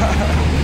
Ha ha ha!